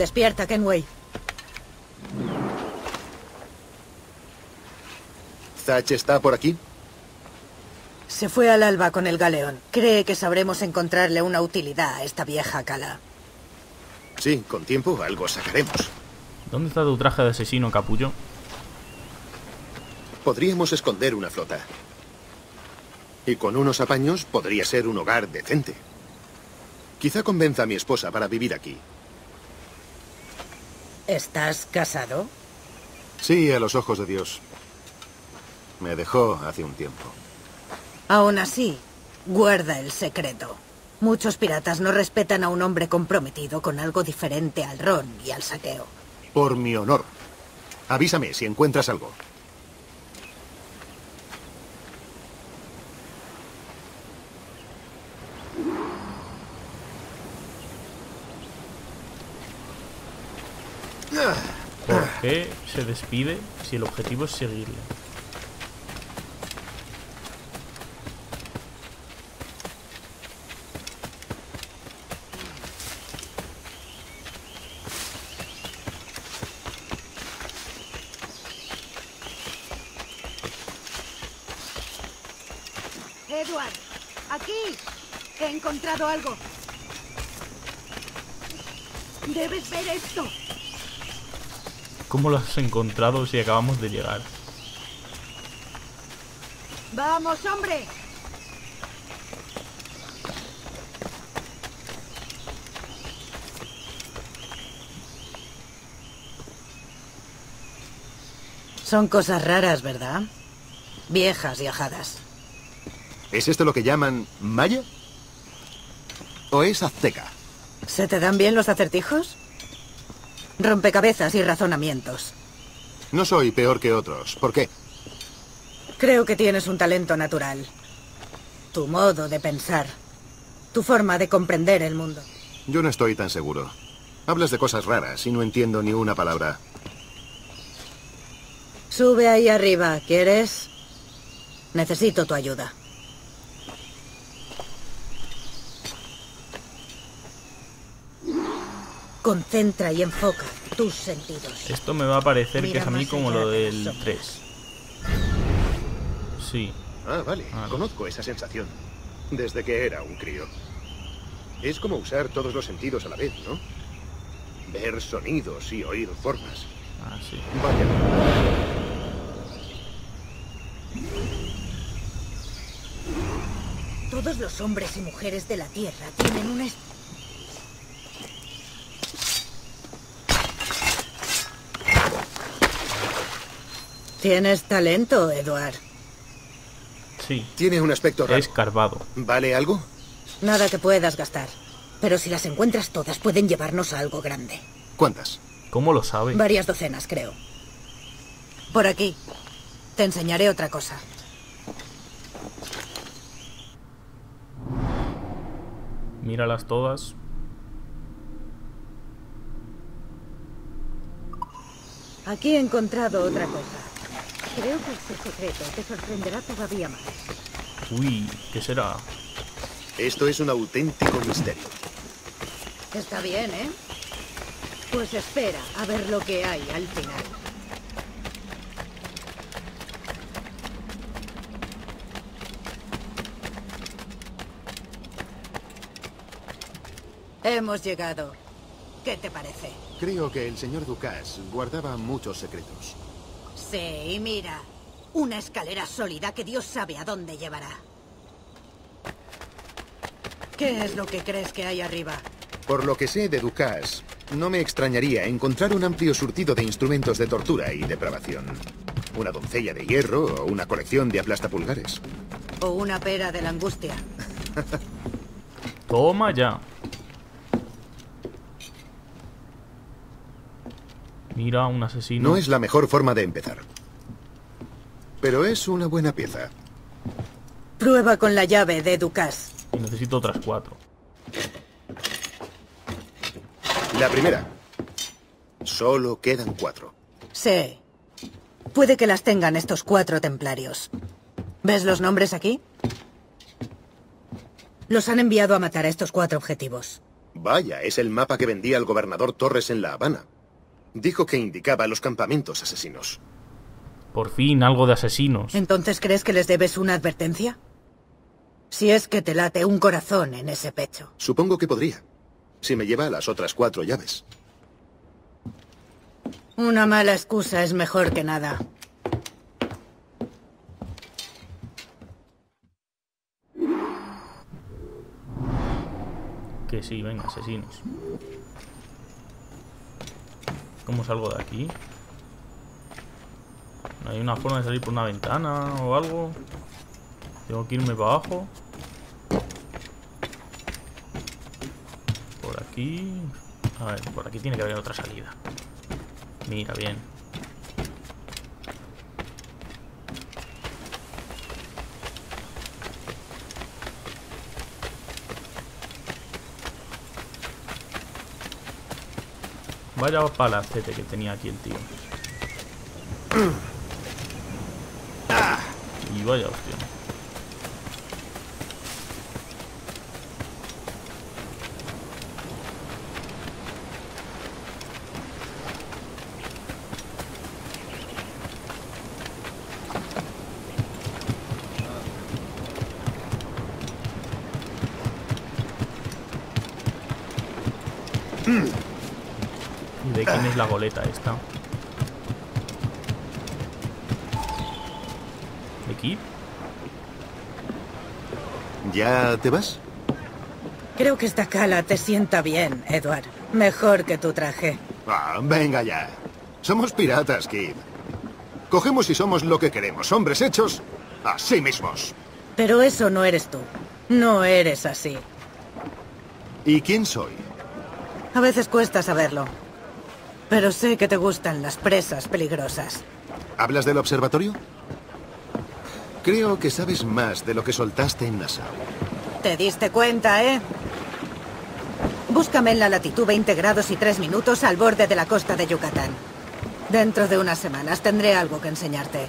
Despierta, Kenway. ¿Zach está por aquí? Se fue al alba con el galeón. Cree que sabremos encontrarle una utilidad a esta vieja cala. Sí, con tiempo algo sacaremos. ¿Dónde está tu traje de asesino, capullo? Podríamos esconder una flota. Y con unos apaños podría ser un hogar decente. Quizá convenza a mi esposa para vivir aquí. ¿Estás casado? Sí, a los ojos de Dios. Me dejó hace un tiempo. Aún así, guarda el secreto. Muchos piratas no respetan a un hombre comprometido con algo diferente al ron y al saqueo. Por mi honor. Avísame si encuentras algo. ¿Por qué se despide si el objetivo es seguirle? Edward, aquí. He encontrado algo. Debes ver esto. ¿Cómo lo has encontrado si acabamos de llegar? Vamos, hombre. Son cosas raras, ¿verdad? Viejas y ajadas. ¿Es esto lo que llaman maya? ¿O es azteca? ¿Se te dan bien los acertijos? Rompecabezas y razonamientos. No soy peor que otros. ¿Por qué? Creo que tienes un talento natural. Tu modo de pensar. Tu forma de comprender el mundo. Yo no estoy tan seguro. Hablas de cosas raras y no entiendo ni una palabra. Sube ahí arriba, ¿quieres? Necesito tu ayuda. Concentra y enfoca tus sentidos. Esto me va a parecer que es a mí como lo del las 3. Sí. Ah, vale. Ah, no. Conozco esa sensación. Desde que era un crío. Es como usar todos los sentidos a la vez, ¿no? Ver sonidos y oír formas. Ah, sí. Vaya. Todos los hombres y mujeres de la Tierra tienen una... Tienes talento, Edward. Sí. Tiene un aspecto raro. Escarbado. ¿Vale algo? Nada que puedas gastar. Pero si las encuentras todas, pueden llevarnos a algo grande. ¿Cuántas? ¿Cómo lo sabe? Varias docenas, creo. Por aquí. Te enseñaré otra cosa. Míralas todas. Aquí he encontrado otra cosa. Creo que ese secreto te sorprenderá todavía más. Uy, ¿qué será? Esto es un auténtico misterio. Está bien, ¿eh? Pues espera a ver lo que hay al final. Hemos llegado. ¿Qué te parece? Creo que el señor Ducas guardaba muchos secretos. Sí, y mira. Una escalera sólida que Dios sabe a dónde llevará. ¿Qué es lo que crees que hay arriba? Por lo que sé de Ducas, no me extrañaría encontrar un amplio surtido de instrumentos de tortura y depravación. Una doncella de hierro o una colección de aplastapulgares. O una pera de la angustia. Toma ya. Mira, un asesino. No es la mejor forma de empezar. Pero es una buena pieza. Prueba con la llave de Ducas. Y necesito otras cuatro. La primera. Solo quedan cuatro. Sí. Puede que las tengan estos cuatro templarios. ¿Ves los nombres aquí? Los han enviado a matar a estos cuatro objetivos. Vaya, es el mapa que vendía el gobernador Torres en La Habana. Dijo que indicaba los campamentos asesinos. Por fin, algo de asesinos. ¿Entonces crees que les debes una advertencia? Si es que te late un corazón en ese pecho. Supongo que podría. Si me lleva a las otras cuatro llaves. Una mala excusa es mejor que nada. Que sí, venga, asesinos. ¿Cómo salgo de aquí? ¿No hay una forma de salir por una ventana o algo? Tengo que irme para abajo. Por aquí... A ver, por aquí tiene que haber otra salida. Mira, bien. Vaya palacete que tenía aquí el tío. Y vaya hostia. ¿Y de quién es la goleta esta? ¿De Kid? ¿Ya te vas? Creo que esta cala te sienta bien, Edward. Mejor que tu traje. Ah, venga ya. Somos piratas, Kid. Cogemos y somos lo que queremos, hombres hechos a sí mismos. Pero eso no eres tú. No eres así. ¿Y quién soy? A veces cuesta saberlo. Pero sé que te gustan las presas peligrosas. ¿Hablas del observatorio? Creo que sabes más de lo que soltaste en Nassau. ¿Te diste cuenta, eh? Búscame en la latitud 20 grados y 3 minutos al borde de la costa de Yucatán. Dentro de unas semanas tendré algo que enseñarte.